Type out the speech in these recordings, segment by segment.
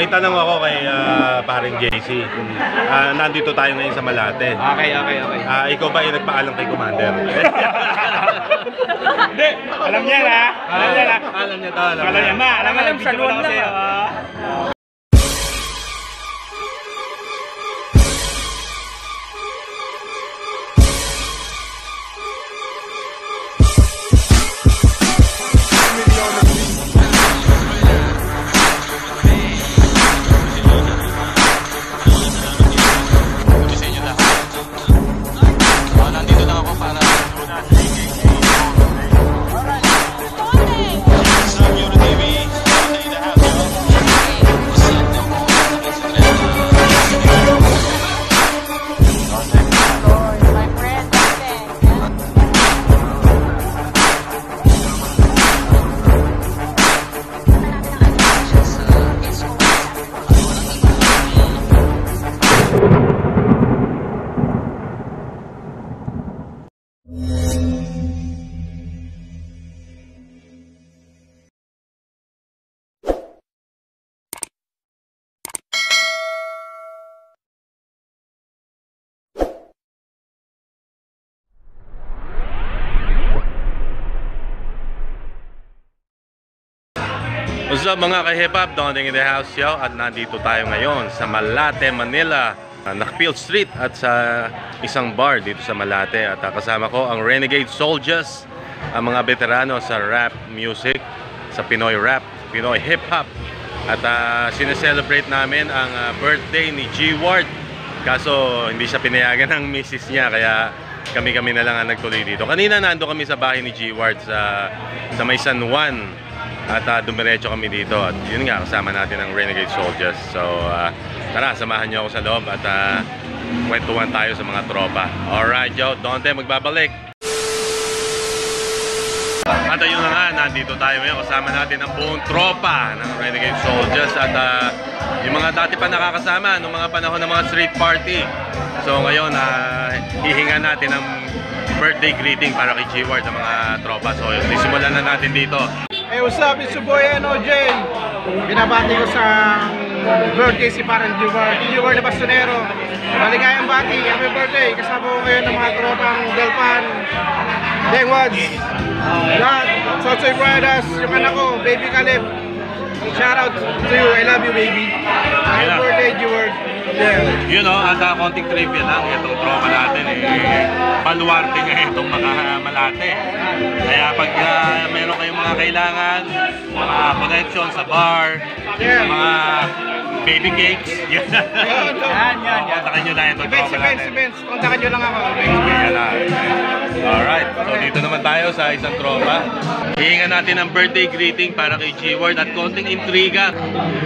may tanong ako kay ah, paring JC. Ah, nandito tayo ngayon sa Malate. Okay, okay, okay. Ah, ikaw ba ay nagpaalam kay Commander? Hindi, alam niya na. Alam niya na. alam niya to, alam, Alam niya na. Alam Alam, niya, saluhan lang, sa'yo. ah. ah. sa What's up mga ka-hip hop, Donning in the house yo. At nandito tayo ngayon sa Malate, Manila uh, Nakpil Street at sa isang bar dito sa Malate. At uh, kasama ko ang Renegade Soldiers Ang mga veterano sa rap music Sa Pinoy rap, Pinoy hip hop At uh, sineselebrate namin ang uh, birthday ni G Ward. Kaso hindi siya pinayagan ng misis niya Kaya kami-kami na lang ang nagtuloy dito. Kanina nando kami sa bahay ni G Ward sa, sa may San Juan at uh, dumiretso kami dito at yun nga kasama natin ang Renegade Soldiers. So uh, tara, samahan niyo ako sa loob at uh, kwentuhan tayo sa mga tropa. Alright, Joe, Donte magbabalik. At ayun na nga, nandito tayo ngayon kasama natin ang buong tropa ng Renegade Soldiers at uh, yung mga dati pa nakakasama noong mga panahon ng mga street party. So ngayon, uh, hihinga natin ng birthday greeting para kay G-Ward ng mga tropa. So simulan na natin dito. Hey, what's up? It's your boy, Jay. Binabati ko sa birthday si parang Jewar, Jewar de Bastonero. Maligayang bati, happy birthday. Kasama ko ngayon ng mga tropang Delpan, Deng Wads, lahat, Sotsoy Brothers, yung anak ko, Baby Caleb. Shout out to you, I love you, baby. Happy birthday, Jewar. Yeah. Yun o, at uh, konting trivia lang, itong tropa natin eh, baluarte nga itong mga malate. Kaya pag uh, meron kayong mga kailangan, mga connection sa bar, Yeah. mga baby cakes. Yan, Yan, yan, yan. Kontakin nyo lang itong Events, tropa events, natin. events. Kontakan nyo lang ako. Yan na. Alright, so dito naman tayo sa isang tropa. Hihingan natin ng birthday greeting para kay G-Ward at konting intriga.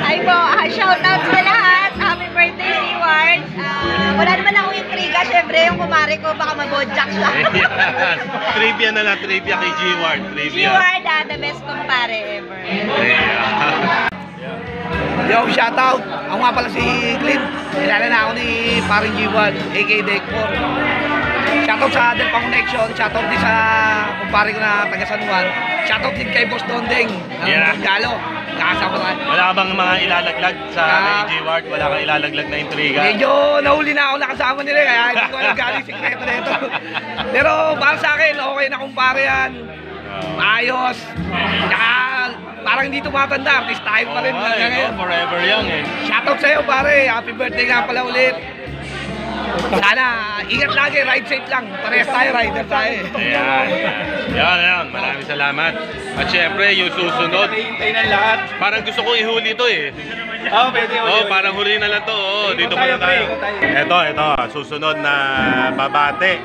Hi po, shout out sa lahat. Happy birthday, Reward. Ah, wala naman akong intriga. Syempre, yung kumare ko, baka mabodjak siya. Ayan. trivia na lang, trivia kay G-Ward. Trivia. Reward, ah, the best kumpare ever. Ayan. Yo, shoutout! Ako nga pala si Clint. Kilala na ako ni Paring G1, aka Dekpor. Shoutout sa Delpa Connection, shoutout din sa kumpare ko na taga San Juan. Shoutout din kay Boss Dondeng, ng Yeah. Galo. Kakasama na. Wala ka bang mga ilalaglag sa Ah. kay G-Ward? Wala kang ilalaglag na intriga? Medyo nahuli na ako nakasama nila, kaya hindi ko alam galing sikreto na ito. Pero para sa akin, okay na kumpare yan. Oo. Ayos. Tsaka parang hindi tumatanda, artist tayo pa rin Oo, hanggang eh, ngayon. Forever young eh. Shoutout sa'yo pare, happy birthday nga pala ulit. Sana, ingat lagi, ride safe lang. Parehas tayo, rider tayo. eh. Ayan. Yan, yan. Maraming salamat. At syempre, yung susunod, ng lahat. parang gusto kong ihuli to eh. Oh, pwede. Oo, parang huli na lang to. Oo, dito tayo, muna tayo. tayo. Ito, ito. Susunod na babate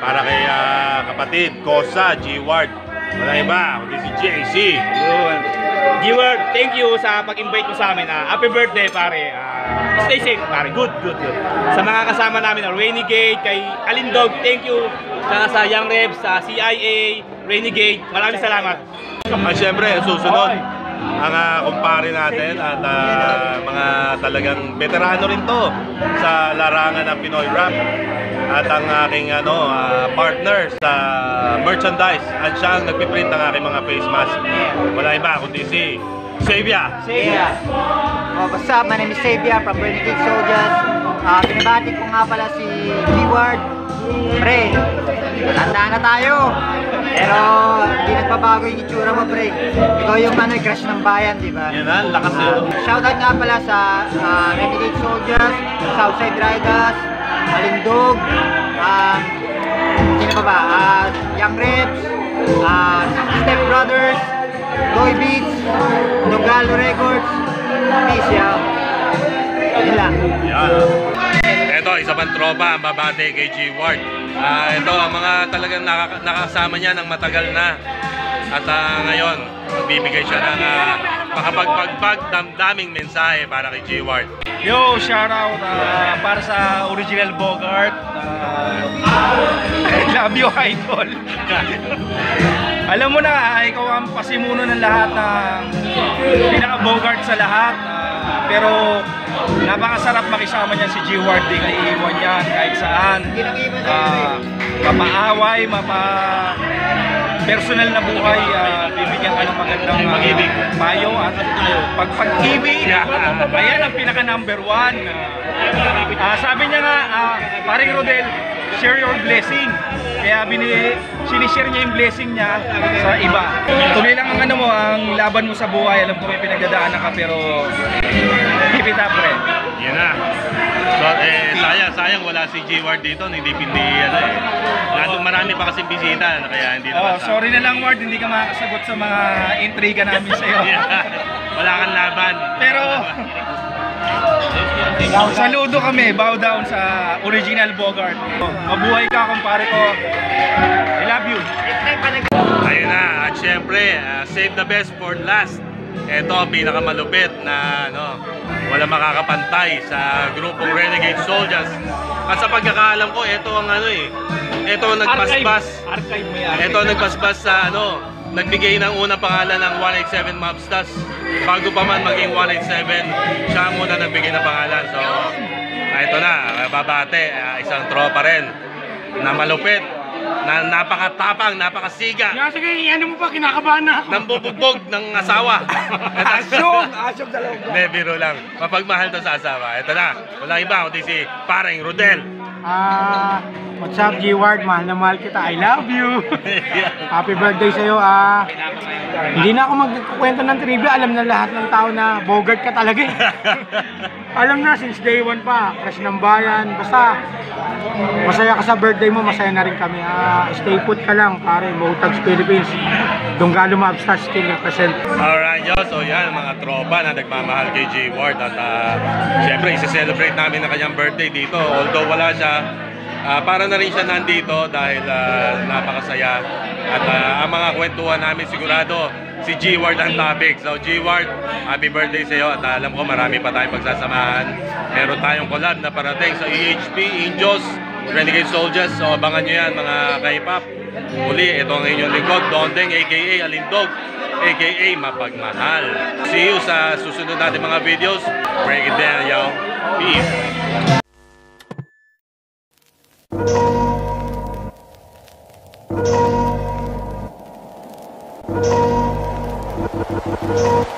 para kay ah, kapatid, Kosa, G-Ward. Wala iba, kundi si JC. Yun. G-Word, thank you sa pag-invite mo sa amin. ah. happy birthday, pare. Ah, stay safe, pare. Good, good, good. Sa mga kasama namin, ah, Renegade, kay Alindog, thank you. Sa, sa Young Reps, sa CIA, Renegade, maraming salamat. At syempre, susunod, ang ah, kumpare natin at ah, mga talagang veterano rin to sa larangan ng Pinoy Rap. At ang aking ano, ah, partner sa merchandise at siya ang nagpiprint ng aking mga face mask. Wala iba kundi si Xavier. Yeah. Oh, what's up? My name is Xavier from Renegade Soldiers. Ah, binabati ko nga pala si G-Ward. Pre, tanda na tayo. Pero hindi nagbabago yung itsura mo, pre. Ikaw yung ano, crush ng bayan, di ba? Yan na, lakas yun. Shoutout nga pala sa ah, Renegade Soldiers, Southside Riders, Alindog, um, sino pa ba? Ah, Young Reps, ah, Step Brothers, Toy Beats, Nogalo Records, yeah. Yun. Ito, isa pang tropa ang babate kay G Ward. Ah, ito ang mga talagang nakaka- nakasama niya ng matagal na. At ah, ngayon, magbibigay siya ng uh, makapagpagpag damdaming mensahe para kay G Ward. Yo, shout out uh, para sa original Bogart. Uh, I love you, idol. Alam mo na, ah, ikaw ang pasimuno ng lahat ng pinaka-Bogart sa lahat. Ah, pero napakasarap makisama niya si G. Ward. Di ka iiwan yan kahit saan. Ah, mapaaway, mapa personal na buhay, ah, bibigyan ka ng magandang uh, payo at pag pag-ibig, ayan ang pinaka number one. Ah, sabi niya nga, paring Rodel, share your blessing. Kaya bini, sinishare niya yung blessing niya sa iba. Tuloy lang ang ano mo, ang laban mo sa buhay. Alam ko may pinagdadaanan ka pero keep it up, friend. Yan na. So, eh, sayang, sayang wala si G Ward dito. Hindi pindi, ano eh. Nandun marami pa kasing bisita, ano, kaya hindi Oh, naman sorry na lang, Ward, hindi ka makakasagot sa mga intriga namin sa'yo. wala kang laban. Pero saludo kami, bow down sa original Bogart. Mabuhay ka, kumpare ko. I love you. Ayun na, at syempre, ah, save the best for last. Ito ang pinakamalupit na ano, wala makakapantay sa grupong Renegade Soldiers. At sa pagkakaalam ko, ito ang ano eh, ito ang nagpasbas. Archive mo yan. Ito ang nagpasbas sa ano, nagbigay ng unang pangalan ng 187 Mobstars. Bago pa man maging 187, siya ang muna nagbigay ng pangalan. So, ah, ito na, babate, ah, isang tropa rin na malupit, na napakatapang, napakasiga. sige, ano mo pa, kinakabahan na Nang bubugbog ng asawa. Asyong! Asyong sa loob. Hindi, biro lang. Mapagmahal to sa asawa. Ito na, wala iba kundi si Paring Rodel. Ah, what's up G-Ward? Mahal na mahal kita. I love you. Happy birthday sa'yo. Ah, hindi na ako magkukwento ng trivia. Alam na lahat ng tao na Bogart ka talaga. eh. Alam na since day one pa. Crush ng bayan. Basta, masaya ka sa birthday mo. Masaya na rin kami. Ah, stay put ka lang, pare. Motags Philippines. Dunggalo Mobstars still represent. Alright, yo. So yan, mga tropa na nagmamahal kay J. Ward. At uh, syempre, isi-celebrate namin ang kanyang birthday dito. Although wala siya, ah, para na rin siya nandito dahil ah, napakasaya. At ah, ang mga kwentuhan namin sigurado, si G. Ward ang topic. So G. Ward, happy birthday sa iyo. At ah, alam ko marami pa tayong pagsasamahan. Meron tayong collab na parating sa EHP, Injos, Renegade Soldiers. So abangan nyo yan mga kaipap. Muli, ito ang inyong lingkod, Dondeng aka Alindog aka Mapagmahal. See you sa susunod natin mga videos. Break it down, yo. Peace. Thank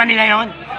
ba nila yon?